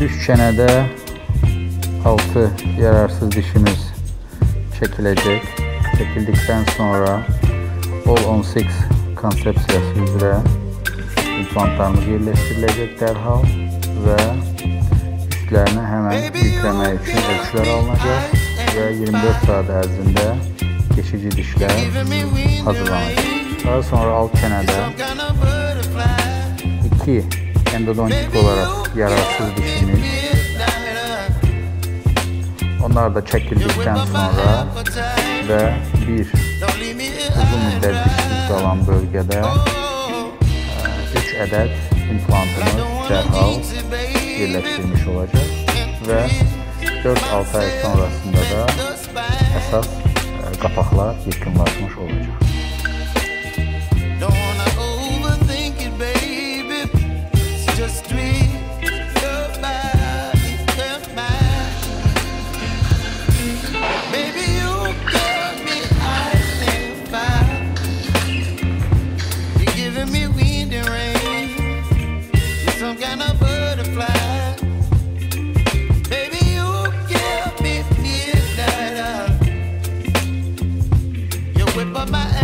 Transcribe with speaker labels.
Speaker 1: Üst çenede 6 yararsız dişimiz çekilecek. Çekildikten sonra All 16 konsepsiyası üzere implantlarımız yerleştirilecek derhal ve üstlerine hemen yükleme için ölçüler alınacak ve 24 saat ərzində geçici dişler
Speaker 2: hazırlanacak.
Speaker 1: Daha sonra alt çenede iki endodontik olarak yararsız dişimiz. Onlar da çekildikten sonra ve bir
Speaker 2: uzun müddət dişsiz
Speaker 1: qalan bölgədə 3 e, ədəd implantımız dərhal yerləşdirilmiş olacaq və 4-6 ay sonrasında da əsas qapaqlar e, yekunlaşmış olacaq.
Speaker 2: just me. You got me fire. You're giving me wind and rain. Some kind of butterfly. Baby, you me midnight. You whip up my